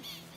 Oh!